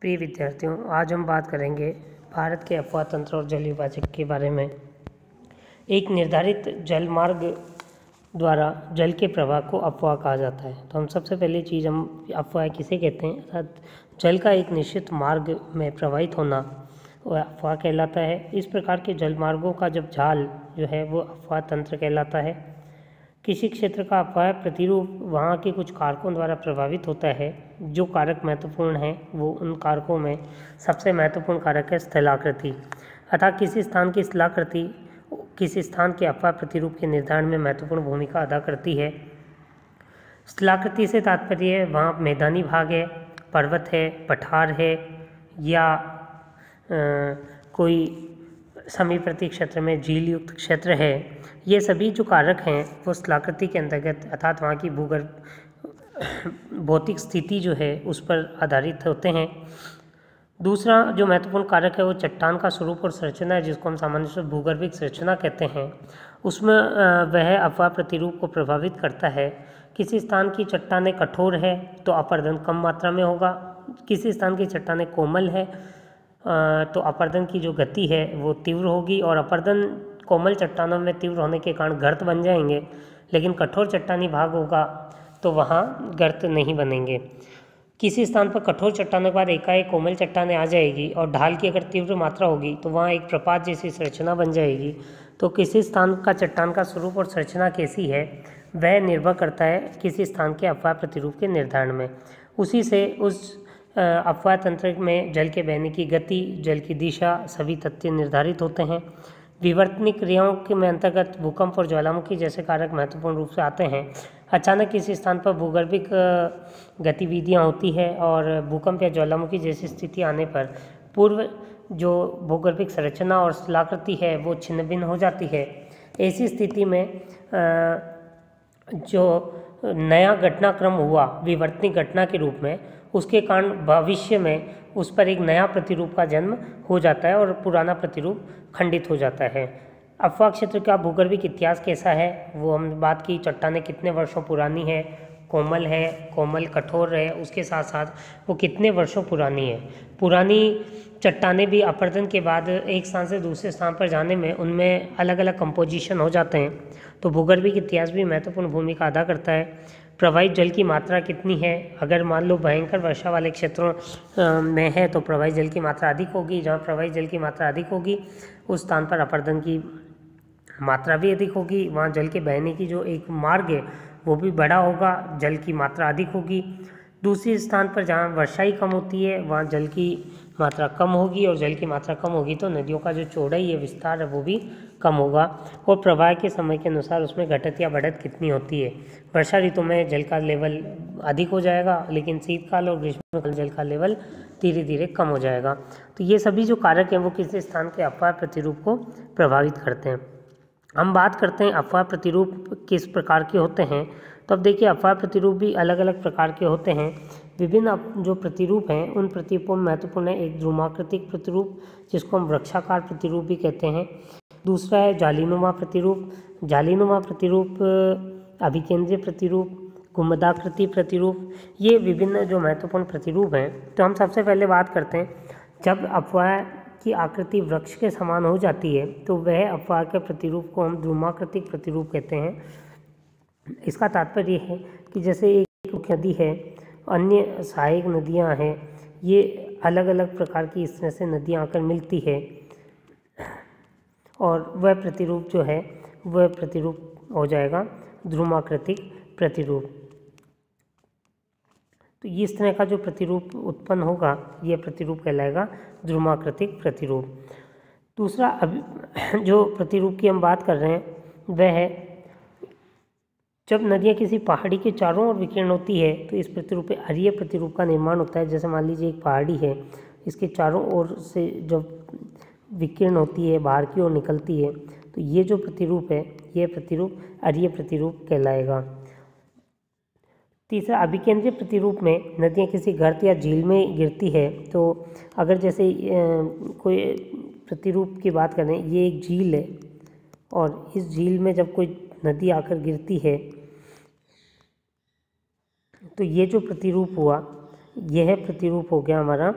प्रिय विद्यार्थियों, आज हम बात करेंगे भारत के अफवाह तंत्र और जल विभाजक के बारे में। एक निर्धारित जल मार्ग द्वारा जल के प्रवाह को अफवाह कहा जाता है। तो हम सबसे पहले चीज़ हम, अफवाह किसे कहते हैं? अर्थात जल का एक निश्चित मार्ग में प्रवाहित होना, वह अफवाह कहलाता है। इस प्रकार के जल मार्गों का जब जाल जो है, वो अफवाह तंत्र कहलाता है। किसी क्षेत्र का अफवाह प्रतिरूप वहाँ के कुछ कारकों द्वारा प्रभावित होता है। जो कारक महत्वपूर्ण हैं वो उन कारकों में सबसे महत्वपूर्ण कारक है स्थलाकृति। अर्थात किसी स्थान की स्थलाकृति किसी स्थान के अफवाह प्रतिरूप के निर्धारण में महत्वपूर्ण भूमिका अदा करती है। स्थलाकृति से तात्पर्य वहाँ मैदानी भाग है पर्वत है पठार है या आ, कोई समीप्रति क्षेत्र में झील युक्त क्षेत्र है। ये सभी जो कारक हैं, वो स्थलाकृति के अंतर्गत अर्थात वहाँ की भूगर्भ, भौतिक स्थिति जो है, उस पर आधारित होते हैं। दूसरा जो महत्वपूर्ण कारक है, वो चट्टान का स्वरूप और संरचना है, जिसको हम सामान्य से भूगर्भिक संरचना कहते हैं। उसमें वह अफवाह प्रतिरूप को प्रभावित करता है। किसी स्थान की चट्टाने कठोर है तो अपर्दन कम मात्रा में होगा। किसी स्थान की चट्टाने कोमल है तो अपर्दन की जो गति है, वो तीव्र होगी और अपर्दन कोमल चट्टानों में तीव्र होने के कारण गर्त बन जाएँगे, लेकिन कठोर चट्टानी भाग होगा तो वहाँ गर्त नहीं बनेंगे। किसी स्थान पर कठोर चट्टानों के बाद एकाएक कोमल चट्टाने आ जाएगी और ढाल की अगर तीव्र मात्रा होगी तो वहाँ एक प्रपात जैसी संरचना बन जाएगी। तो किसी स्थान का चट्टान का स्वरूप और संरचना कैसी है, वह निर्भर करता है किसी स्थान के अफवाह प्रतिरूप के निर्धारण में। उसी से उस अफवाह तंत्र में जल के बहने की गति, जल की दिशा, सभी तथ्य निर्धारित होते हैं। विवर्तनिक क्रियाओं के में अंतर्गत भूकंप और ज्वालामुखी जैसे कारक महत्वपूर्ण रूप से आते हैं। अचानक किसी स्थान पर भूगर्भिक गतिविधियाँ होती है और भूकंप या ज्वालामुखी जैसी स्थिति आने पर पूर्व जो भूगर्भिक संरचना और स्थलाकृति है, वो छिन्न भिन्न हो जाती है। ऐसी स्थिति में जो नया घटनाक्रम हुआ विवर्तनी घटना के रूप में, उसके कारण भविष्य में उस पर एक नया प्रतिरूप का जन्म हो जाता है और पुराना प्रतिरूप खंडित हो जाता है। अफवाह क्षेत्र का भूगर्भिक इतिहास कैसा है? वो हम बात की, चट्टाने कितने वर्षों पुरानी है? कोमल है, कोमल कठोर है, उसके साथ साथ वो कितने वर्षों पुरानी है? पुरानी चट्टाने भी अपर्दन के बाद एक स्थान से दूसरे स्थान पर जाने में उनमें अलग अलग कंपोजिशन हो जाते हैं। तो भूगर्भिक इतिहास भी महत्वपूर्ण भूमिका अदा करता है। प्रवाहित जल की मात्रा कितनी है? अगर मान लो भयंकर वर्षा वाले क्षेत्रों में है तो प्रवाहित जल की मात्रा अधिक होगी। जहाँ प्रवाहित जल की मात्रा अधिक होगी, उस स्थान पर अपर्दन की मात्रा भी अधिक होगी। वहाँ जल के बहने की जो एक मार्ग है, वो भी बड़ा होगा। जल की मात्रा अधिक होगी। दूसरी स्थान पर जहाँ वर्षा ही कम होती है, वहाँ जल की मात्रा कम होगी और जल की मात्रा कम होगी तो नदियों का जो चौड़ाई है, विस्तार है, वो भी कम होगा। और प्रवाह के समय के अनुसार उसमें घटत या बढ़त कितनी होती है? वर्षा ऋतु में जल का लेवल अधिक हो जाएगा, लेकिन शीतकाल और ग्रीष्मकाल जल का लेवल धीरे धीरे कम हो जाएगा। तो ये सभी जो कारक हैं, वो किसी स्थान के अफवाह प्रतिरूप को प्रभावित करते हैं? हम बात करते हैं अफवाह प्रतिरूप किस प्रकार के होते हैं। तो अब देखिए, अफवाह प्रतिरूप भी अलग अलग प्रकार के होते हैं। विभिन्न जो प्रतिरूप हैं, उन प्रतिरूपों में महत्वपूर्ण है एक ध्रुमाकृतिक प्रतिरूप, जिसको हम वृक्षाकार प्रतिरूप भी कहते हैं। दूसरा है जालीनुमा प्रतिरूप। जालीनुमा प्रतिरूप, अभिकेंद्रीय प्रतिरूप, गुम्बदाकृति प्रतिरूप, ये विभिन्न जो महत्वपूर्ण प्रतिरूप हैं। तो हम सबसे पहले बात करते हैं, जब अफवाह की आकृति वृक्ष के समान हो जाती है तो वह अफवाह के प्रतिरूप को हम ध्रुमाकृतिक प्रतिरूप कहते हैं। इसका तात्पर्य है कि जैसे एक नदी है, अन्य सहायक नदियाँ हैं, ये अलग अलग प्रकार की इसमें से नदियाँ आकर मिलती है। और वह प्रतिरूप जो है, वह प्रतिरूप हो जाएगा ध्रुमाकृतिक प्रतिरूप। तो इस तरह का जो प्रतिरूप उत्पन्न होगा, यह प्रतिरूप कहलाएगा ध्रुमाकृतिक प्रतिरूप। दूसरा अब जो प्रतिरूप की हम बात कर रहे हैं, वह है, जब नदियाँ किसी पहाड़ी के चारों ओर विकीर्ण होती है तो इस प्रतिरूप अरिय प्रतिरूप का निर्माण होता है। जैसे मान लीजिए एक पहाड़ी है, इसके चारों ओर से जब विकीर्ण होती है, बाहर की ओर निकलती है तो ये जो प्रतिरूप है, ये प्रतिरूप अरिय प्रतिरूप कहलाएगा। तीसरा, अभिकेंद्रीय प्रतिरूप में नदियाँ किसी गर्त या झील में गिरती है तो अगर जैसे कोई प्रतिरूप की बात करें, ये एक झील है, और इस झील में जब कोई नदी आकर गिरती है तो ये जो प्रतिरूप हुआ, यह प्रतिरूप हो गया हमारा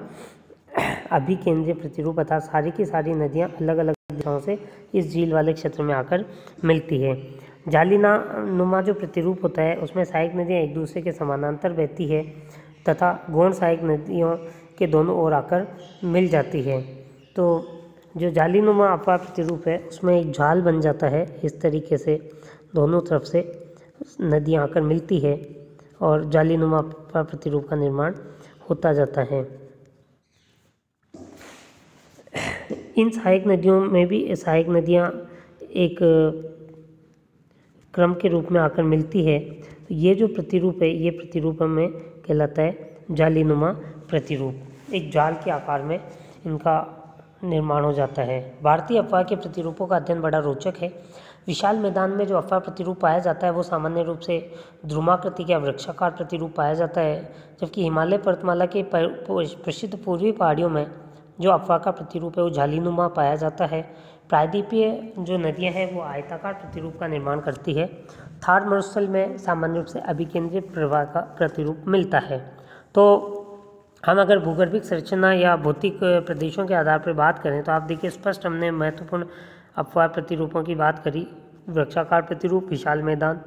अभिकेंद्रीय प्रतिरूप अर्थात सारी की सारी नदियाँ अलग अलग दिशाओं से इस झील वाले क्षेत्र में आकर मिलती है। जालीना नुमा जो प्रतिरूप होता है, उसमें सहायक नदियाँ एक दूसरे के समानांतर बहती है तथा गौण सहायक नदियों के दोनों ओर आकर मिल जाती है। तो जो जालीनुमा अफवाह प्रतिरूप है, उसमें एक जाल बन जाता है, इस तरीके से दोनों तरफ़ से नदियाँ आकर मिलती है और जालीनुमा अफवाह प्रतिरूप का निर्माण होता जाता है। इन सहायक नदियों में भी सहायक नदियाँ एक क्रम के रूप में आकर मिलती है। तो ये जो प्रतिरूप है, ये प्रतिरूप हमें कहलाता है जालीनुमा प्रतिरूप। एक जाल के आकार में इनका निर्माण हो जाता है। भारतीय अफवाह के प्रतिरूपों का अध्ययन बड़ा रोचक है। विशाल मैदान में जो अफवाह प्रतिरूप पाया जाता है, वो सामान्य रूप से ध्रुमाकृति के वृक्षाकार प्रतिरूप पाया जाता है, जबकि हिमालय पर्वतमाला के प्रसिद्ध पूर्वी पहाड़ियों में जो अफवाह का प्रतिरूप है, वो झालीनुमा पाया जाता है। प्रायद्वीपीय जो नदियाँ हैं, वो आयताकार प्रतिरूप का निर्माण करती है। थार मरुस्थल में सामान्य रूप से अभिकेंद्रित प्रवाह का प्रतिरूप मिलता है। तो हम अगर भूगर्भिक संरचना या भौतिक प्रदेशों के आधार पर बात करें तो आप देखिए स्पष्ट हमने महत्वपूर्ण अफवाह प्रतिरूपों की बात करी। वृक्षाकार प्रतिरूप, विशाल मैदान,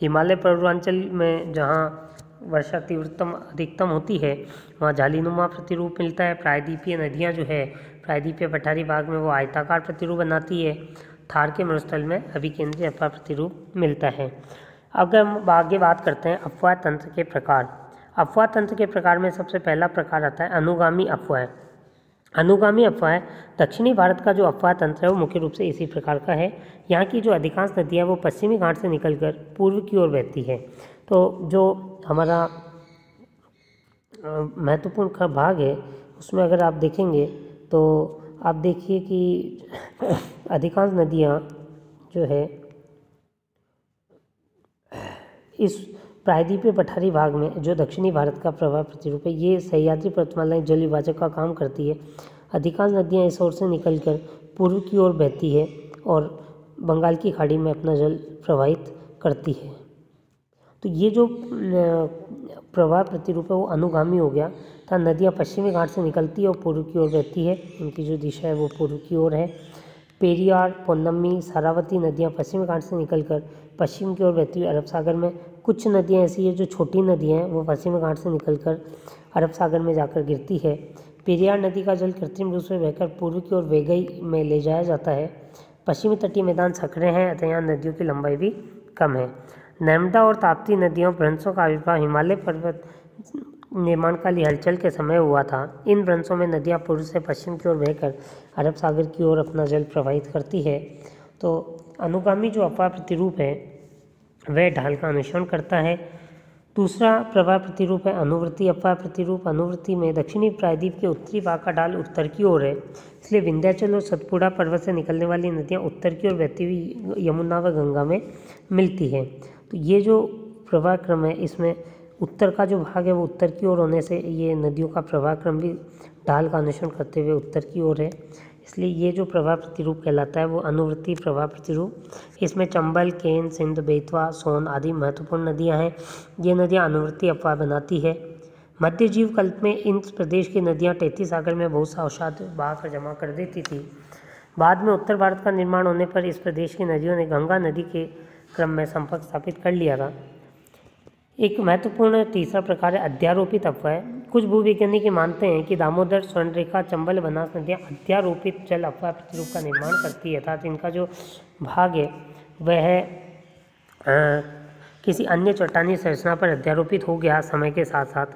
हिमालय पूर्वांचल में जहाँ वर्षा तीव्रतम अधिकतम होती है। वहाँ जालीनुमा प्रतिरूप मिलता है। प्रायद्वीपीय नदियाँ जो है, प्रायद्वीपीय पठारी भाग में वो आयताकार प्रतिरूप बनाती है। थार के मरुस्थल में अभी केंद्रीय अफवाह प्रतिरूप मिलता है। अगर हम आगे बात करते हैं अफवाह तंत्र के प्रकार। अफवाह तंत्र के प्रकार में सबसे पहला प्रकार आता है अनुगामी अफवाह। अनुगामी अफवाह दक्षिणी भारत का जो अफवाह तंत्र है वो मुख्य रूप से इसी प्रकार का है। यहाँ की जो अधिकांश नदियाँ वो पश्चिमी घाट से निकलकर पूर्व की ओर बहती है। तो जो हमारा महत्वपूर्ण का भाग है, उसमें अगर आप देखेंगे तो आप देखिए कि अधिकांश नदियाँ जो है, इस प्रायद्वीपीय पठारी भाग में, जो दक्षिणी भारत का प्रभाव प्रतिरूप है, ये सह्याद्री पर्वतमालाएँ जल विभाजक का काम करती है। अधिकांश नदियाँ इस ओर से निकलकर पूर्व की ओर बहती है और बंगाल की खाड़ी में अपना जल प्रवाहित करती है। तो ये जो प्रवाह प्रतिरूप है वो अनुगामी हो गया। तथा नदियाँ पश्चिमी घाट से निकलती है और पूर्व की ओर बहती है। इनकी जो दिशा है वो पूर्व की ओर है। पेरियार पोन्नमी सारावती नदियाँ पश्चिमी घाट से निकलकर पश्चिम की ओर बहती हुई अरब सागर में कुछ नदियाँ ऐसी है जो छोटी नदियाँ हैं, वो पश्चिमी घाट से निकलकर अरब सागर में जाकर गिरती है। पेरियार नदी का जल कृत्रिम रूप से बहकर पूर्व की ओर वेगई में ले जाया जाता है। पश्चिमी तटीय मैदान सकरे हैं, अतः यहाँ नदियों की लंबाई भी कम है। नर्मदा और ताप्ती नदियों भ्रंशों का आविर्भाव हिमालय पर्वत निर्माण काली हलचल के समय हुआ था। इन भ्रंशों में नदियाँ पूर्व से पश्चिम की ओर बहकर अरब सागर की ओर अपना जल प्रवाहित करती है। तो अनुगामी जो अपवाह प्रतिरूप है, वह ढाल का अनुसरण करता है। दूसरा प्रवाह प्रतिरूप है अनुवृत्ति। अफवाह प्रतिरूप अनुवृत्ति में दक्षिणी प्रायद्वीप के उत्तरी भाग का ढाल उत्तर की ओर है। इसलिए विंध्याचल और सतपुड़ा पर्वत से निकलने वाली नदियाँ उत्तर की ओर बहती हुई यमुना व गंगा में मिलती हैं। तो ये जो प्रवाह क्रम है, इसमें उत्तर का जो भाग है, वो उत्तर की ओर होने से ये नदियों का प्रवाह क्रम भी ढाल का अनुसरण करते हुए उत्तर की ओर है। इसलिए ये जो प्रवाह प्रतिरूप कहलाता है, वो अनुवृत्ति प्रवाह प्रतिरूप। इसमें चंबल, केन, सिंध, बेतवा, सोन आदि महत्वपूर्ण नदियाँ हैं। ये नदियाँ अनुवृत्ति अफवाह बनाती है। मध्य जीव कल्प में इन प्रदेश की नदियाँ तैती सागर में बहुत सा अवसाद बहाकर जमा कर देती थी। बाद में उत्तर भारत का निर्माण होने पर इस प्रदेश की नदियों ने गंगा नदी के क्रम में संपर्क स्थापित कर लिया था। एक महत्वपूर्ण तीसरा प्रकार है अध्यारोपित अफवाह कुछ भूवैज्ञानिक मानते हैं कि दामोदर स्वर्णरेखा चंबल बनास नदियाँ अध्यारोपित जल अफवाह प्रतिरूप का निर्माण करती है, अर्थात इनका जो भाग है, वह किसी अन्य चट्टानी संरचना पर अध्यारोपित हो गया समय के साथ साथ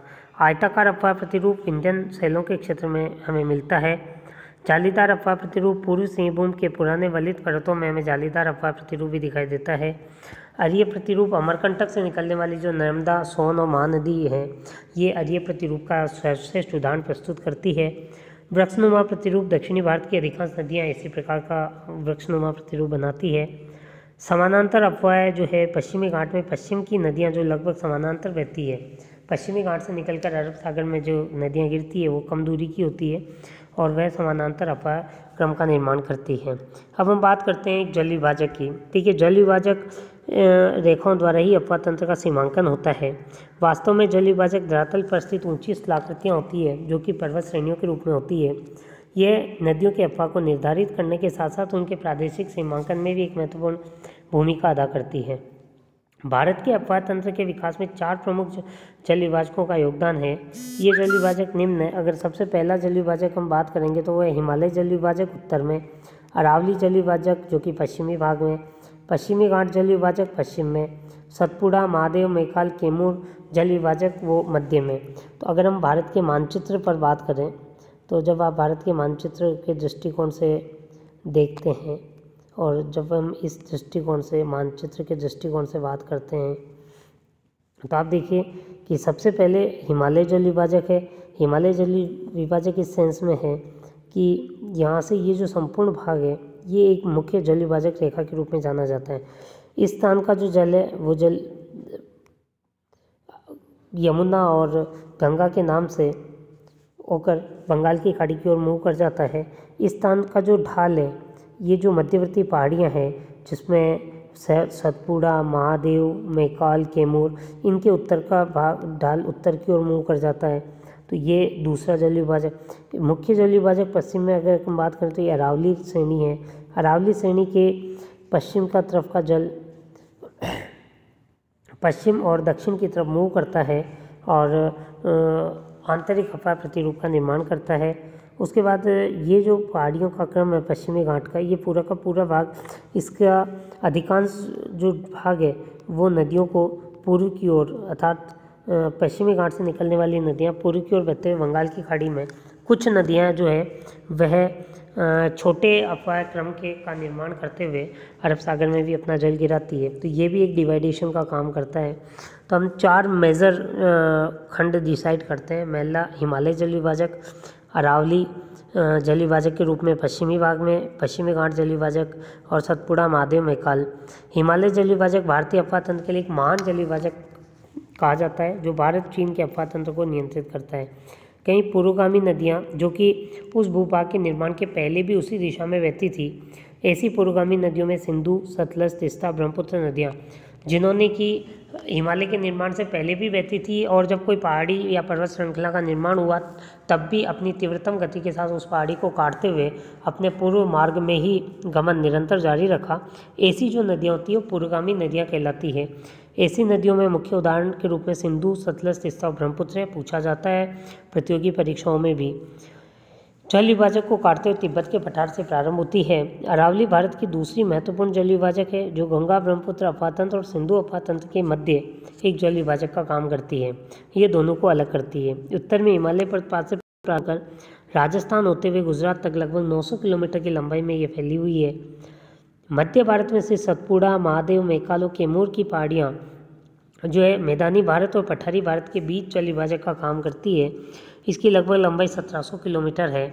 आयताकार अफवाह प्रतिरूप इंडियन शैलों के क्षेत्र में हमें मिलता है। जालीदार अफवाह प्रतिरूप पूर्व सिंहभूम के पुराने वलित पर्वतों में हमें जालीदार अफवाह प्रतिरूप भी दिखाई देता है। अरिय प्रतिरूप अमरकंटक से निकलने वाली जो नर्मदा, सोन और महानदी है, ये अरिय प्रतिरूप का सर्वश्रेष्ठ उदाहरण प्रस्तुत करती है। वृक्षनुमा प्रतिरूप दक्षिणी भारत की अधिकांश नदियाँ इसी प्रकार का वृक्षनुमा प्रतिरूप बनाती है। समानांतर अफवाह जो है, पश्चिमी घाट में पश्चिम की नदियाँ जो लगभग समानांतर बहती है। पश्चिमी घाट से निकलकर अरब सागर में जो नदियाँ गिरती है, वो कम दूरी की होती है। और वह समानांतर अफवाह क्रम का निर्माण करती है। अब हम बात करते हैं जल विभाजक की। ठीक है जल विभाजक रेखाओं द्वारा ही अपवा तंत्र का सीमांकन होता है। वास्तव में जल विभाजक धरातल पर स्थित ऊँची स्थलाकृतियाँ होती है, जो कि पर्वत श्रेणियों के रूप में होती है। यह नदियों के अफवाह को निर्धारित करने के साथ साथ उनके प्रादेशिक सीमांकन में भी एक महत्वपूर्ण भूमिका अदा करती है। भारत के अफवाह तंत्र के विकास में चार प्रमुख जल का योगदान है। ये जल विभाजक निम्न है। अगर सबसे पहला जल विभाजक हम बात करेंगे तो वह हिमालय जल विभाजक उत्तर में, अरावली जल विभाजक जो कि पश्चिमी भाग में, पश्चिमी घाट जल विभाजक पश्चिम में, सतपुड़ा, महादेव मेकाल केमूर जल विभाजक वो मध्य में। तो अगर हम भारत के मानचित्र पर बात करें तो जब आप भारत के मानचित्र के दृष्टिकोण से देखते हैं और जब हम इस दृष्टिकोण से, मानचित्र के दृष्टिकोण से बात करते हैं तो आप देखिए कि सबसे पहले हिमालय जल विभाजक है। हिमालय जल विभाजक इस सेंस में है कि यहाँ से ये जो संपूर्ण भाग है, ये एक मुख्य जल विभाजक रेखा के रूप में जाना जाता है। इस स्थान का जो जल है, वो जल यमुना और गंगा के नाम से होकर बंगाल की खाड़ी की ओर मूव कर जाता है। इस स्थान का जो ढाल है, ये जो मध्यवर्ती पहाड़ियाँ हैं, जिसमें सतपुड़ा, महादेव, मेकाल, केमूर, इनके उत्तर का भाग, ढाल उत्तर की ओर मूव कर जाता है। तो ये दूसरा जल विभाजक मुख्य जल विभाजक पश्चिम में अगर हम बात करें तो ये अरावली श्रेणी है। अरावली श्रेणी के पश्चिम का तरफ़ का जल पश्चिम और दक्षिण की तरफ़ मूव करता है और आंतरिक हवा प्रतिरूप का निर्माण करता है। उसके बाद ये जो पहाड़ियों का क्रम है, पश्चिमी घाट का, ये पूरा का पूरा भाग, इसका अधिकांश जो भाग है, वो नदियों को पूर्व की ओर, अर्थात पश्चिमी घाट से निकलने वाली नदियाँ पूर्व की ओर बहते हुए बंगाल की खाड़ी में, कुछ नदियाँ जो है, वह छोटे अफवाह क्रम के का निर्माण करते हुए अरब सागर में भी अपना जल गिराती है। तो ये भी एक डिवाइडेशन का काम करता है। तो हम चार मेजर खंड डिसाइड करते हैं। महिला हिमालय जल विभाजक अरावली जल विभाजक के रूप में पश्चिमी भाग में, पश्चिमी घाट जल विभाजक और सतपुड़ा महादेव मेकाल हिमालय जल विभाजक भारतीय अफवाह तंत्र के लिए एक महान जल विभाजक कहा जाता है, जो भारत, चीन के अफवाह तंत्र को नियंत्रित करता है। कई पुरोगामी नदियाँ, जो कि उस भूभाग के निर्माण के पहले भी उसी दिशा में बहती थी, ऐसी पुरोगामी नदियों में सिंधु, सतलज, तिस्ता, ब्रह्मपुत्र नदियाँ जिन्होंने कि हिमालय के निर्माण से पहले भी बहती थी और जब कोई पहाड़ी या पर्वत श्रृंखला का निर्माण हुआ, तब भी अपनी तीव्रतम गति के साथ उस पहाड़ी को काटते हुए अपने पूर्व मार्ग में ही गमन निरंतर जारी रखा। ऐसी जो नदियाँ होती है, वो पूर्वगामी नदियाँ कहलाती है। ऐसी नदियों में मुख्य उदाहरण के रूप में सिंधु, सतलज तिस्ता और ब्रह्मपुत्र पूछा जाता है प्रतियोगी परीक्षाओं में भी। जल विभाजक को काटते हुए तिब्बत के पठार से प्रारंभ होती है। अरावली भारत की दूसरी महत्वपूर्ण जल विभाजक है, जो गंगा, ब्रह्मपुत्र अपातंत्र और सिंधु अपातंत्र के मध्य एक जल विभाजक का काम करती है। ये दोनों को अलग करती है। उत्तर में हिमालय पर्वत से कर राजस्थान होते हुए गुजरात तक लगभग 900 किलोमीटर की लंबाई में ये फैली हुई है। मध्य भारत में से सतपुड़ा, महादेव, मेकालो, केमूर की पहाड़ियाँ जो है मैदानी भारत और पठारी भारत के बीच जल विभाजक का काम करती है। इसकी लगभग लंबाई 1700 किलोमीटर है।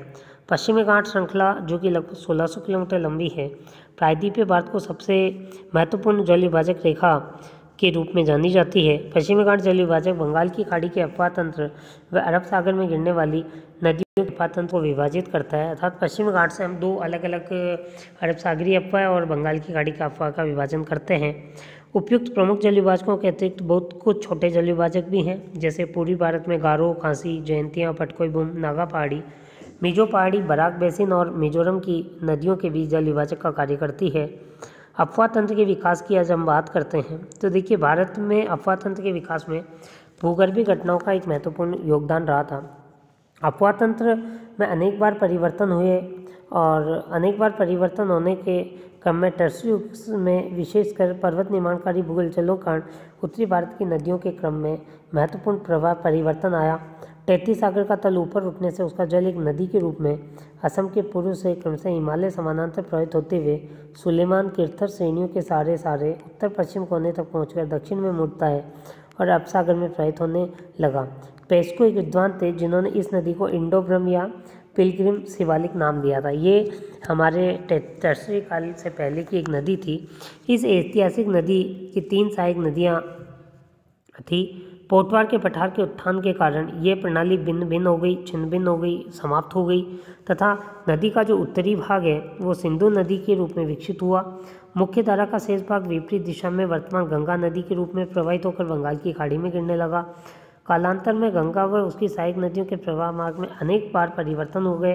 पश्चिमी घाट श्रृंखला, जो कि लगभग 1600 किलोमीटर लंबी है। प्रायद्वीपीय भारत को सबसे महत्वपूर्ण जल विभाजक रेखा के रूप में जानी जाती है। पश्चिमी घाट जल विभाजक बंगाल की खाड़ी के अफवाह तंत्र व अरब सागर में गिरने वाली नदियों के अफवाह तंत्र को विभाजित करता है। अर्थात पश्चिमी घाट से हम दो अलग अलग अरब सागरी अफवाह और बंगाल की खाड़ी का अफवाह का विभाजन करते हैं। उपयुक्त प्रमुख जल विभाजकों के अतिरिक्त बहुत कुछ छोटे जल विभाजक भी हैं, जैसे पूर्वी भारत में गारो, खांसी, जयंतियाँ पटकोई बुम नागा पहाड़ी मिजो पहाड़ी बराक बेसिन और मिजोरम की नदियों के बीच जल विभाजक का कार्य करती है। अफवाह तंत्र के विकास की आज हम बात करते हैं। तो देखिए, भारत में अफवाह तंत्र के विकास में भूगर्भीय घटनाओं का एक महत्वपूर्ण योगदान रहा था। अफवाह तंत्र में अनेक बार परिवर्तन हुए और अनेक बार परिवर्तन होने के क्रम में टर्सरी में विशेषकर पर्वत निर्माणकारी भूगोल जलों कारण उत्तरी भारत की नदियों के क्रम में महत्वपूर्ण प्रभाव परिवर्तन आया। तैतीस सागर का तल ऊपर उठने से उसका जल एक नदी के रूप में असम के पूर्व से क्रम से हिमालय समानांतर प्रवाहित होते हुए सुलेमान किर्थर श्रेणियों के सारे सारे उत्तर पश्चिम कोने तक पहुंचकर दक्षिण में मुड़ता है और अब सागर में प्रवाहित होने लगा। पेस्को एक विद्वान थे जिन्होंने इस नदी को इंडोब्रम या पिलग्रिम शिवालिक नाम दिया था। ये हमारे टर्सरी काल से पहले की एक नदी थी। इस ऐतिहासिक नदी की तीन सहायक नदियाँ थी। पोटवार के पठार के उत्थान के कारण ये प्रणाली भिन्न भिन्न हो गई, छिन्न भिन्न हो गई, समाप्त हो गई तथा नदी का जो उत्तरी भाग है, वो सिंधु नदी के रूप में विकसित हुआ। मुख्य धारा का शेष भाग विपरीत दिशा में वर्तमान गंगा नदी के रूप में प्रवाहित होकर बंगाल की खाड़ी में गिरने लगा। कालांतर में गंगा व उसकी सहायक नदियों के प्रवाह मार्ग में अनेक बार परिवर्तन हो गए।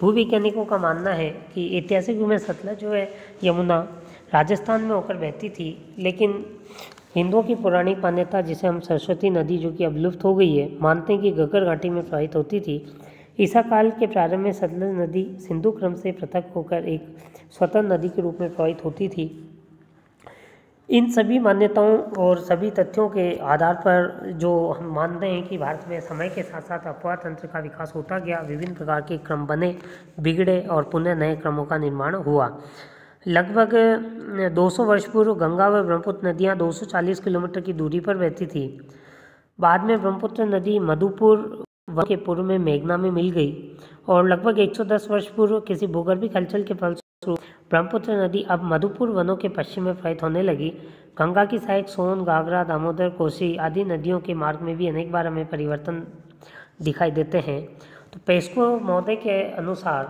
भूवैज्ञानिकों का मानना है कि ऐतिहासिक रूप में सतलज जो है, यमुना राजस्थान में होकर बहती थी, लेकिन हिंदुओं की पुरानी मान्यता जिसे हम सरस्वती नदी जो कि अब लुप्त हो गई है, मानते हैं कि गगर घाटी में प्रवाहित होती थी। ईसा काल के प्रारंभ में सतलज नदी सिंधु क्रम से पृथक होकर एक स्वतंत्र नदी के रूप में प्रवाहित होती थी। इन सभी मान्यताओं और सभी तथ्यों के आधार पर जो हम मानते हैं कि भारत में समय के साथ साथ अफवाह तंत्र का विकास होता गया, विभिन्न प्रकार के क्रम बने, बिगड़े और पुनः नए क्रमों का निर्माण हुआ। लगभग 200 वर्ष पूर्व गंगा व ब्रह्मपुत्र नदियाँ 240 किलोमीटर की दूरी पर बहती थी। बाद में ब्रह्मपुत्र नदी मधुपुर के पूर्व में मेघना में मिल गई और लगभग 110 वर्ष पूर्व किसी भूगर्भिक हलचल के फलस्वरूप ब्रह्मपुत्र नदी अब मधुपुर वनों के पश्चिम में प्रवाहित होने लगी। गंगा की सहायक सोन गागरा दामोदर, कोसी आदि नदियों के मार्ग में भी अनेक बार हमें परिवर्तन दिखाई देते हैं। तो पेस्को महोदय के अनुसार,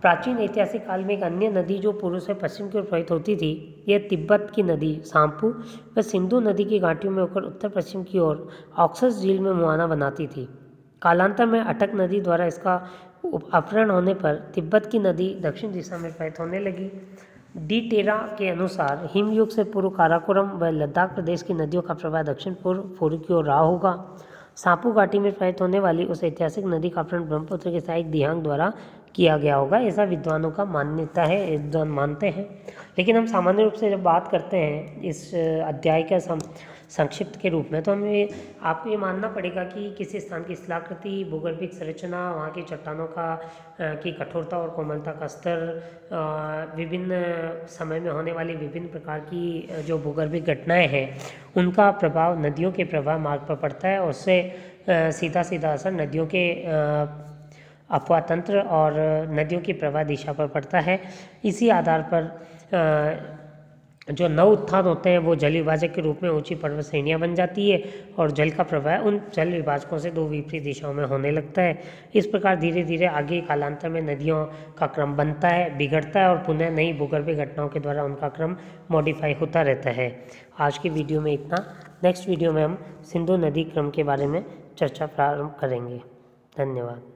प्राचीन ऐतिहासिक काल में एक अन्य नदी जो पूर्व से पश्चिम की ओर प्रवाहित होती थी, यह तिब्बत की नदी, सांपू, व सिंधु नदी की घाटियों में होकर उत्तर पश्चिम की ओर ऑक्सस झील में मुआना बनाती थी। कालांतर में अटक नदी द्वारा इसका अपहरण होने पर तिब्बत की नदी दक्षिण दिशा में प्रवाहित होने लगी। डी टेरा के अनुसार हिमयुग से पूर्व काराकोरम व लद्दाख प्रदेश की नदियों का प्रवाह दक्षिण पूर्व पूर्व की ओर रहा होगा। सांपू घाटी में प्रवाहित होने वाली उस ऐतिहासिक नदी का अपहरण ब्रह्मपुत्र के सहायक दिहांग द्वारा किया गया होगा। ऐसा विद्वानों का मान्यता है, विद्वान मानते हैं। लेकिन हम सामान्य रूप से जब बात करते हैं, इस अध्याय का सम संक्षिप्त के रूप में। तो हमें आपको ये मानना पड़ेगा कि किसी स्थान की स्थलाकृति भूगर्भिक संरचना, वहाँ की चट्टानों का की कठोरता और कोमलता का स्तर विभिन्न समय में होने वाली विभिन्न प्रकार की जो भूगर्भिक घटनाएँ हैं, उनका प्रभाव नदियों के प्रवाह मार्ग पर पड़ता है। उससे सीधा सीधा असर नदियों के अफवाह तंत्र और नदियों की प्रवाह दिशा पर पड़ता है। इसी आधार पर जो नव उत्थान होते हैं, वो जल विभाजक के रूप में ऊँची पर्वत श्रेणियाँ बन जाती है और जल का प्रवाह उन जल विभाजकों से दो विपरीत दिशाओं में होने लगता है। इस प्रकार धीरे धीरे आगे कालांतर में नदियों का क्रम बनता है, बिगड़ता है और पुनः नई भूगर्भीय घटनाओं के द्वारा उनका क्रम मॉडिफाई होता रहता है। आज की वीडियो में इतना। नेक्स्ट वीडियो में हम सिंधु नदी क्रम के बारे में चर्चा प्रारंभ करेंगे। धन्यवाद।